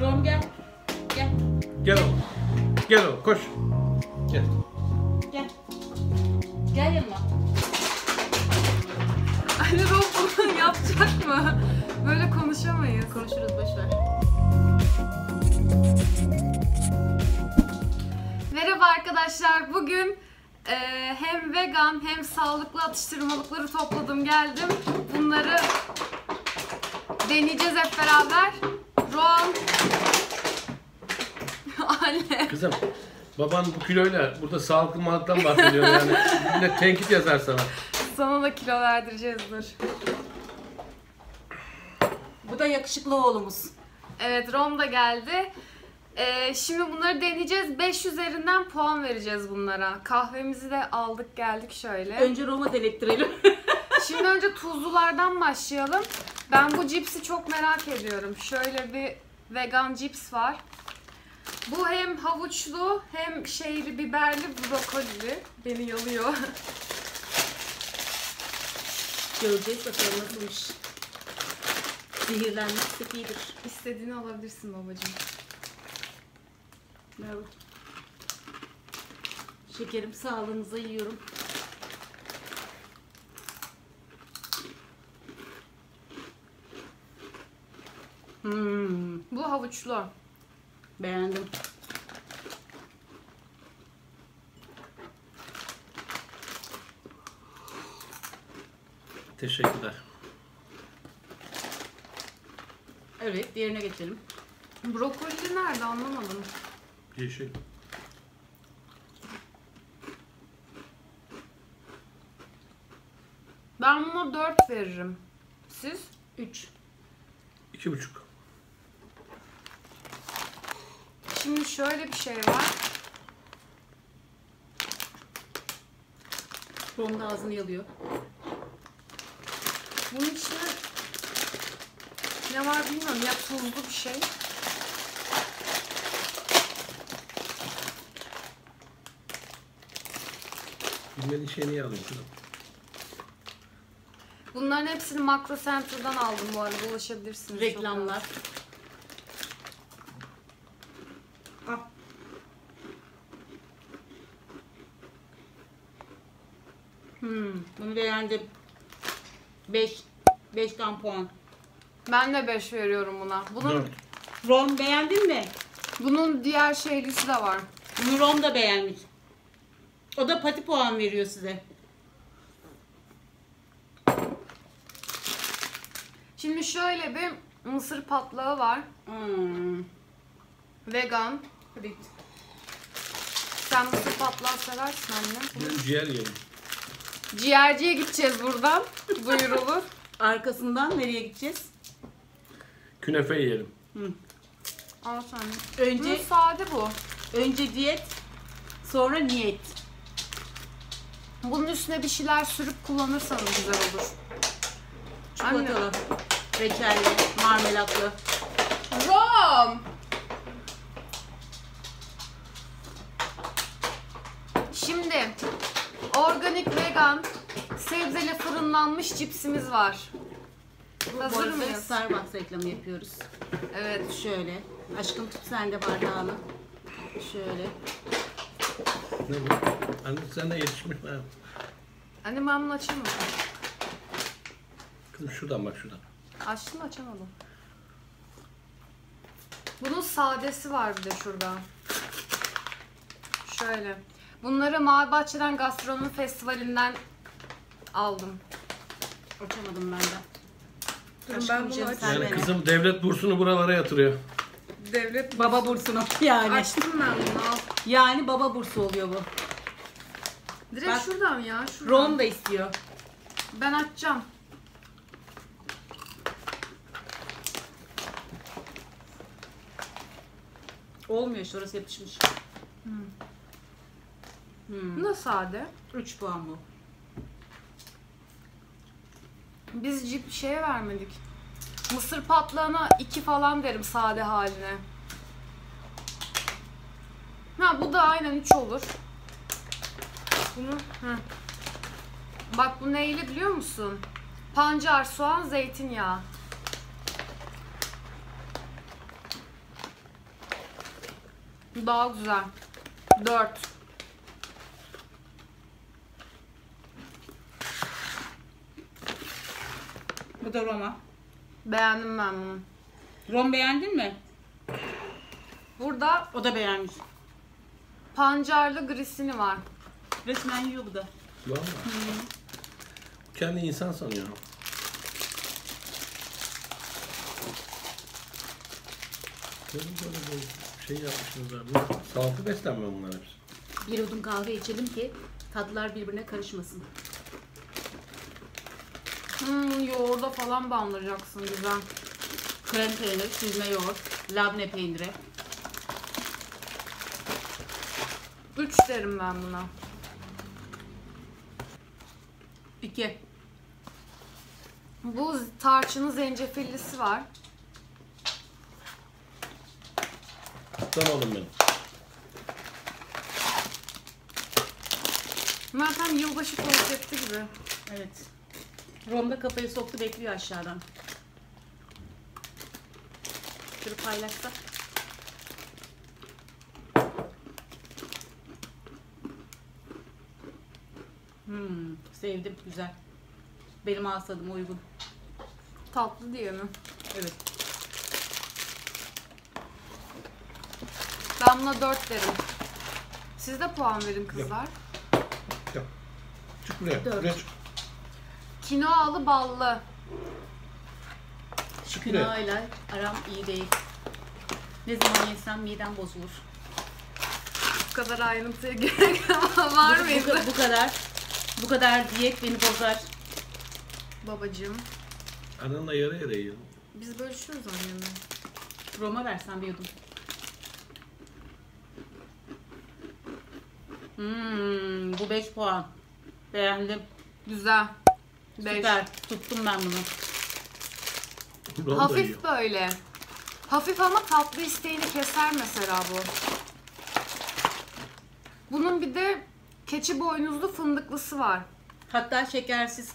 Rom gel. Gel. Gel oğlum. Gel oğlum koş. Gel. Gel. Gel yanıma. Anne Rob bunu yapacak mı? Böyle konuşamayız. Konuşuruz boş ver. Merhaba arkadaşlar. Bugün e, hem vegan hem sağlıklı atıştırmalıkları topladım geldim. Bunları deneyeceğiz hep beraber. Ron. Anne. Kızım baban bu kiloyla burada sağlıklı malıktan bahsediyor yani. Ne tenkit yazar sana. Sana da kilo verdireceğiz dur. Bu da yakışıklı oğlumuz. Evet Rom da geldi. E, şimdi bunları deneyeceğiz. 5 üzerinden puan vereceğiz bunlara. Kahvemizi de aldık geldik şöyle. Önce Rom'a delettirelim. Şimdi önce tuzlulardan başlayalım. Ben bu cipsi çok merak ediyorum. Şöyle bir vegan cips var. Bu hem havuçlu hem şeyli biberli brokolili. Beni yalıyor. Göreceğiz bakalım nasılmış. Zehirlenmişsek iyidir. İstediğini alabilirsin babacığım. Bakayım. Şekerim sağlığınıza yiyorum. Hmm. Bu havuçlu. Beğendim. Teşekkürler. Evet, diğerine geçelim. Brokoli nerede anlamadım. Yeşil. Ben buna 4 veririm. Siz? 3. 2,5. Şimdi şöyle bir şey var. Rom da ağzını yalıyor. Bunun içine ne var bilmiyorum. Ya tuzlu bir şey. Bilmediğin şeyi niye kızım? Bunların hepsini Makro Center'dan aldım bu arada. Ulaşabilirsiniz. Reklamlar. Al. Hmm, bunu beğendim. 5. 5 tam puan. Ben de 5 veriyorum buna. Bunun Dört. Rom beğendin mi? bunun diğer şeylisi de var. Bunu Rom da beğenmiş. O da pati puan veriyor size. Şimdi şöyle bir mısır patlağı var. Hmm. Vegan. Sen mısır patlağı seversin anne. Ben ciğer yiyelim. Ciğerciye gideceğiz buradan. Buyurulur. Arkasından nereye gideceğiz? Künefe yiyelim. Al sen. Önce Bunun sade bu. önce diyet, sonra niyet. Bunun üstüne bir şeyler sürüp kullanırsanız güzel olur. Çikolatalı, reçelli, marmelatlı. Rom! Şimdi organik vegan sebzeli fırınlanmış cipsimiz var. Bu Hazır arada mıyız? Starbucks reklamı yapıyoruz. Evet. Şöyle. Aşkım tut sen de bardağını. Şöyle. Ne bu? Anne sen de yetişmiş mi? Ha. Anne ben bunu açayım mı? Kızım şuradan bak şuradan. Açtım açamadım. Bunun sadesi var bir de şurada. Şöyle. Bunları Mavi Bahçe'den Gastronomi Festivali'nden aldım. Açamadım ben de. Durun, Aşkım ben bunu canım, açayım. sen Yani kızım devlet bursunu buralara yatırıyor. Devlet Baba bursunu yani. Açtım ben bunu al. Yani baba bursu oluyor bu. Direkt Bak. şuradan ya. Şuradan. Rom da istiyor. Ben açacağım. Olmuyor işte orası yapışmış. Bu da sade. 3 puan bu. Biz cip şeye vermedik. Mısır patlağına 2 falan derim sade haline. Ha bu da aynen 3 olur. Bunu heh. Bak bu neyli biliyor musun? Pancar, soğan, zeytinyağı. Daha güzel. 4. Bu da Roma. Beğendim ben bunu. Rom beğendin mi? Burada O da beğenmiş. pancarlı grisini var. Resmen yiyor bu da. Vallahi. Kendi insan sanıyor. Böyle böyle böyle şey yapmışsınız abi. Sağlıklı beslenme bunlar hepsi. Bir yudum kahve içelim ki tatlar birbirine karışmasın. Hmm, yoğurda falan bandıracaksın güzel. Krem peynir, süzme yoğurt, labne peyniri. 3 derim ben buna. 2. Bu z- tarçını zencefillisi var. Tutamadım benim. Bunlar tam yılbaşı konsepti gibi. Evet. Rom'da kafayı soktu bekliyor aşağıdan. Şunu paylaşsak. Hmm, sevdim güzel. Benim ağız tadıma uygun. Tatlı diye mi? Evet. Ben buna 4 derim. Siz de puan verin kızlar. Gel. Çık buraya. Dört. Buraya çık. Kinoalı ballı. Buraya. Kinoayla aram iyi değil. Ne zaman yesem midem bozulur. Bu kadar ayrıntıya gerek var bu, mıydı? bu, bu kadar bu kadar diyet beni bozar. Babacığım. Ananla yarı yarı yiyelim. Biz bölüşüyoruz annemle. Roma versen bir yudum. Hmm, bu 5 puan. Beğendim. Güzel. 5. Süper. Tuttum ben bunu. Da Hafif böyle. Hafif ama tatlı isteğini keser mesela bu. Bunun bir de keçi boynuzlu fındıklısı var. Hatta şekersiz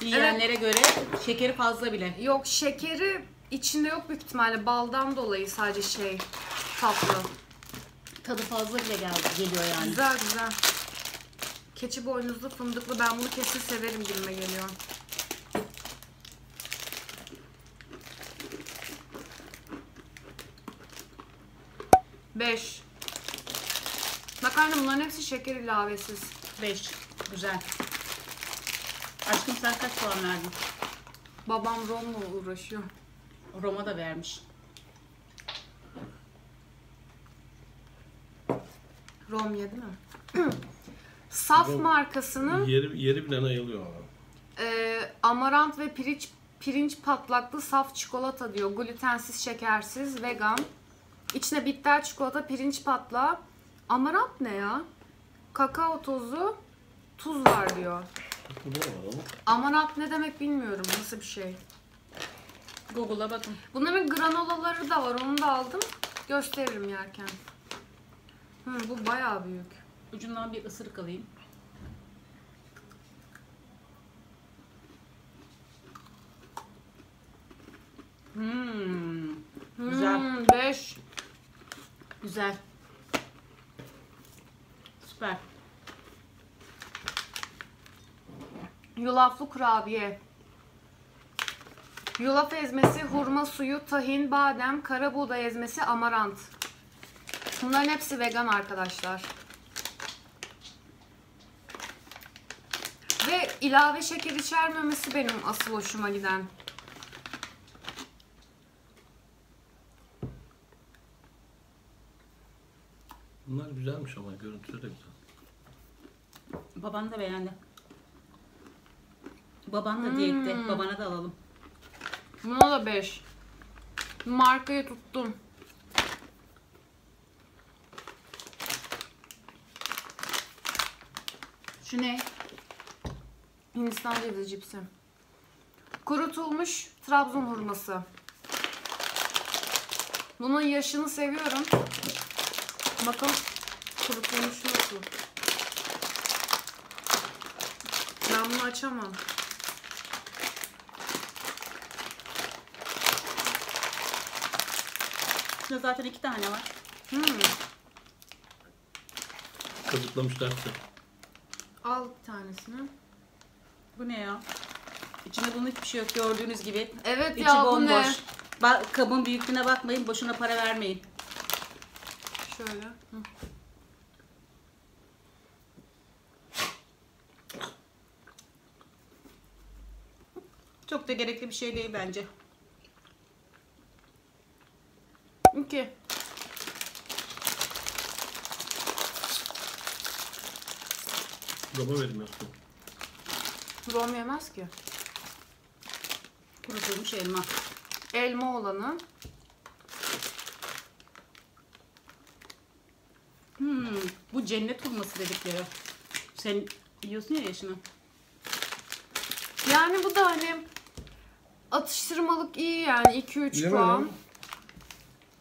yiyenlere göre şekeri fazla bile. Yok şekeri içinde yok büyük ihtimalle baldan dolayı sadece şey tatlı. Tadı fazla bile geldi, geliyor yani. Güzel güzel. Keçi boynuzlu fındıklı ben bunu kesin severim gibime geliyor. Beş. Bak anne bunların hepsi şeker ilavesiz. 5. Güzel. Aşkım sen kaç puan verdin? Babam romla uğraşıyor. Roma da vermiş. Rom yedi mi? Saf Rom- markasının Yeri, yeri bile ayılıyor ama. e, amarant ve pirinç pirinç patlaklı saf çikolata diyor. Glutensiz, şekersiz, vegan. İçine bitter çikolata, pirinç patlağı. Amarant ne ya? Kakao tozu, tuz var diyor. Amarant ne demek bilmiyorum. Nasıl bir şey? Google'a bakın. Bunların granolaları da var. Onu da aldım. Gösteririm yerken. Hı, bu bayağı büyük. Ucundan bir ısırık alayım. Hmm, Güzel. 5. güzel. Süper. Yulaflı kurabiye. Yulaf ezmesi, hurma suyu, tahin, badem, kara buğday ezmesi, amarant. Bunların hepsi vegan arkadaşlar. Ve ilave şeker içermemesi benim asıl hoşuma giden. Bunlar güzelmiş ama görüntüsü de güzel. Baban da beğendi. Baban da diyette. Babana da alalım. Buna da 5. Markayı tuttum. Şu ne? Hindistan cevizi cipsi. Kurutulmuş Trabzon hurması. Bunun yaşını seviyorum. Bakın kurutulmuş nasıl. Ben bunu açamam. Şurada zaten iki tane var. Hmm. Kazıklamışlar size. Al bir tanesini. Bu ne ya? İçinde bunun hiçbir şey yok gördüğünüz gibi. Evet İçi ya bu bomboş. ne? Ba- kabın büyüklüğüne bakmayın. Boşuna para vermeyin. Şöyle. Hı. Çok da gerekli bir şey değil bence. İki. Roba verin aslında. Rom yemez ki. Kurutulmuş elma. Elma olanı. Hmm, bu cennet hurması dedikleri. Sen yiyorsun ya yaşını. Yani bu da hani atıştırmalık iyi yani 2-3 Değil mi puan. lan?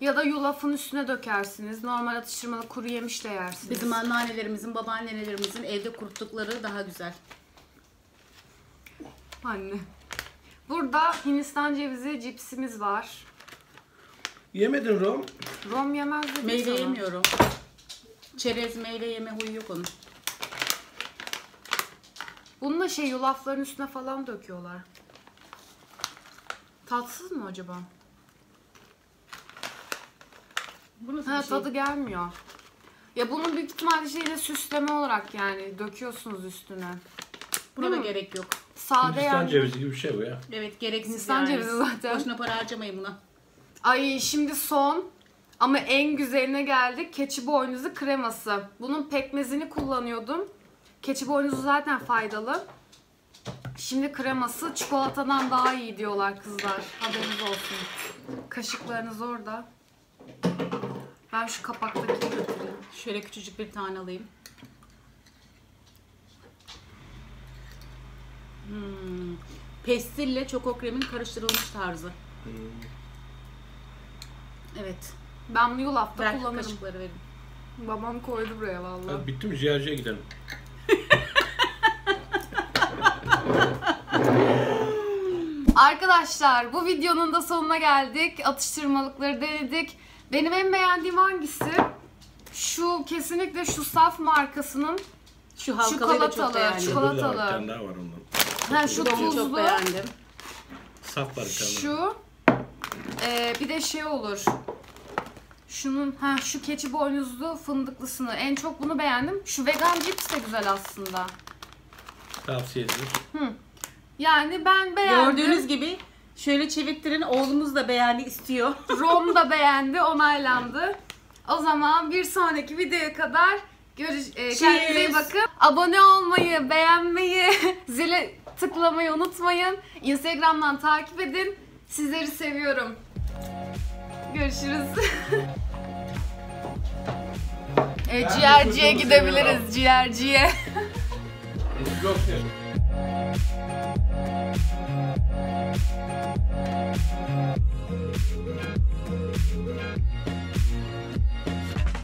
Ya da yulafın üstüne dökersiniz. Normal atıştırmalık kuru yemiş de yersiniz. Bizim anneannelerimizin, babaannelerimizin evde kuruttukları daha güzel. Anne. Burada Hindistan cevizi cipsimiz var. Yemedin Rom. Rom yemez dedim Meyve sana. yemiyorum. Çerez meyve yeme huyu yok onun. Bunu da şey yulafların üstüne falan döküyorlar. Tatsız mı acaba? Bu nasıl Ha bir şey? tadı gelmiyor. Ya bunun büyük ihtimalle şeyde süsleme olarak yani döküyorsunuz üstüne. Buna da Değil mi? gerek yok. Sade Hindistan yani. cevizi gibi bir şey bu ya. Evet gereksiz Hindistan yani. cevizi zaten. Boşuna para harcamayın buna. Ay şimdi son ama en güzeline geldik. Keçi boynuzu kreması. Bunun pekmezini kullanıyordum. Keçi boynuzu zaten faydalı. Şimdi kreması çikolatadan daha iyi diyorlar kızlar. Haberiniz olsun. Kaşıklarınız orada. Ben şu kapaktakini götüreyim. Şöyle küçücük bir tane alayım. Hmm. Pestille çoko kremin karıştırılmış tarzı. Evet. Ben bunu yulafta Ver kullanırım. kaşıkları verin. Babam koydu buraya vallahi. Hadi bitti mi? Ciğerciye gidelim. Arkadaşlar bu videonun da sonuna geldik. Atıştırmalıkları denedik. Benim en beğendiğim hangisi? Şu kesinlikle şu Saf markasının Şu çok Çikolatalı, var, Çikolatalı. Bir tane daha var ondan. Ha, şu Bu da onu tuzlu, çok beğendim. Saf var şu e, bir de şey olur. Şunun ha şu keçi boynuzlu fındıklısını en çok bunu beğendim. Şu vegan cips de güzel aslında. Tavsiye edilir. Yani ben beğendim. Gördüğünüz gibi şöyle çevirttirin oğlumuz da beğendi istiyor. Rom da beğendi, onaylandı. O zaman bir sonraki videoya kadar görüş e, kendinize iyi Cheers. bakın. Abone olmayı, beğenmeyi, zile tıklamayı unutmayın. Instagram'dan takip edin. Sizleri seviyorum. Görüşürüz. e, ciğerciye gidebiliriz. Ciğerciye. Yok ya.